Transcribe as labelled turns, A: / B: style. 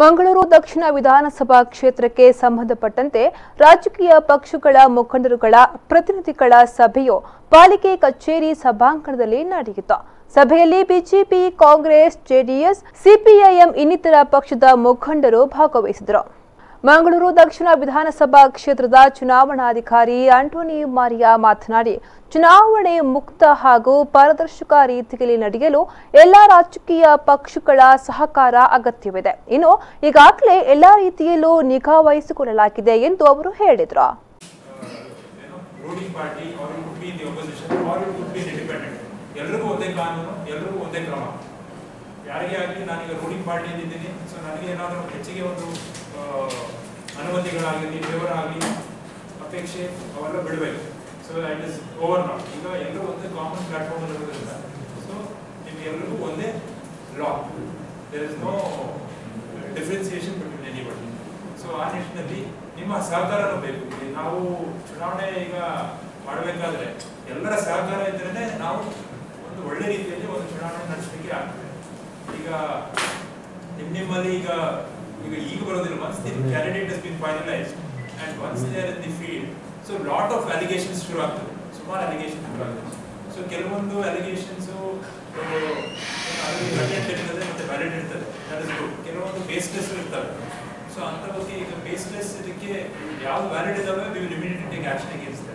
A: ಮಂಗಳೂರು ದಕ್ಷಿಣ ವಿಧಾನಸಭಾ ಕ್ಷೇತ್ರಕ್ಕೆ ಸಂಬಂಧಪಟ್ಟಂತೆ ರಾಜಕೀಯ ಪಕ್ಷಗಳ ಮುಖಂಡರುಗಳ ಪ್ರತಿನಿಧಿಗಳ ಸಭೆಯು ಪಾಲಿಕೆ ಕಚೇರಿ ಸಭಾಂಗಣದಲ್ಲಿ ನಡೆಯಿತು. ಸಭೆಯಲ್ಲಿ ಬಿಜೆಪಿ, ಕಾಂಗ್ರೆಸ್, ಜೆಡಿಎಸ್, ಸಿಪಿಐಎಂ ಇನ್ನಿತರ ಪಕ್ಷದ ಮುಖಂಡರು ಭಾಗವಹಿಸಿದರು. ಮಂಗಳೂರು ದಕ್ಷಿಣ ವಿಧಾನಸಭಾ ಕ್ಷೇತ್ರದ ಚುನಾವಣಾಧಿಕಾರಿ ಆಂಟೋನಿ ಮಾರಿಯಾ ಮಾತನಾಡಿ, ಚುನಾವಣೆ ಮುಕ್ತ ಹಾಗೂ ಪಾರದರ್ಶಕ ರೀತಿಯಲ್ಲಿ ನಡೆಯಲು ಎಲ್ಲ ರಾಜಕೀಯ ಪಕ್ಷಗಳ ಸಹಕಾರ ಅಗತ್ಯವಿದೆ. ಇನ್ನು ಈಗಾಗಲೇ ಎಲ್ಲ ರೀತಿಯಲ್ಲೂ ನಿಗಾ ವಹಿಸಿಕೊಳ್ಳಲಾಗಿದೆ ಎಂದು ಅವರು ಹೇಳಿದರು.
B: ಎಲ್ರಿಗೂ ಒಂದೇ ಕಾನೂನು ಎಲ್ಲರಿಗೂ ಒಂದೇ ಕ್ರಮ. ಯಾರಿಗೇ ಆಗಲಿ ನಾನೀಗ ರೂಲಿಂಗ್ ಪಾರ್ಟಿಯಲ್ಲಿ ಇದ್ದೀನಿ ಸೊ ನನಗೆ ಏನಾದರೂ ಹೆಚ್ಚಿಗೆ ಒಂದು ಅನುಮತಿಗಳಾಗಲಿ ಫೇವರ್ ಆಗಲಿ ಅಪೇಕ್ಷೆ ಅವೆಲ್ಲ ಬಿಡಬೇಕು. So it is over not ಈಗ ಎಲ್ಲರೂ ಒಂದೇ ಕಾಮನ್ ಪ್ಲಾಟ್ಫಾರ್ಮ್ ಇರೋದ್ರಿಂದ ಸೊ ನಿಮಗೆಲ್ಲರಿಗೂ ಒಂದೇ law there is no differentiation between anybody so ಆ ನಿಟ್ಟಿನಲ್ಲಿ ನಿಮ್ಮ ಸಹಕಾರನೂ ಬೇಕು. ನಾವು ಚುನಾವಣೆ ಈಗ ಮಾಡಬೇಕಾದ್ರೆ, ಎಲ್ಲರ ಸಹಕಾರ ಇದ್ರೇ ನಾವು ಒಂದು ಒಳ್ಳೆ ರೀತಿಯಲ್ಲಿ ಒಂದು ಚುನಾವಣೆ ನಿಮ್ ನಿಮ್ಮಲ್ಲಿ ಈಗ ಈಗ ಈಗ ಬರೋದಿಲ್ಲ. Once the candidate has been finalised and once they are in the field so lot of allegations ಶುರು ಆಗ್ತದೆ. ಸುಮಾರು ಅಲಿಗೇಷನ್ ಶುರು ಆಗ್ತದೆ. ಸೊ ಕೆಲವೊಂದು ಅಲಿಗೇಷನ್ಸ್ ಕಂಟೆಂಟ್ ಇರ್ತದೆ ಮತ್ತೆ ವ್ಯಾಲಿಡ್ ಇರ್ತದೆ. ದಟ್ ಇಸ್ ಗುಡ್ ಕೆಲವೊಂದು ಬೇಸ್ಲೆಸ್ ಇರ್ತವೆ. ಸೊ ಅಂತ ಬಗ್ಗೆ ಈಗ ಬೇಸ್ಲೆಸ್ ಇದಕ್ಕೆ ಯಾವ್ದು ವ್ಯಾಲಿಡ್ ಇದಾವೆ we will immediate take against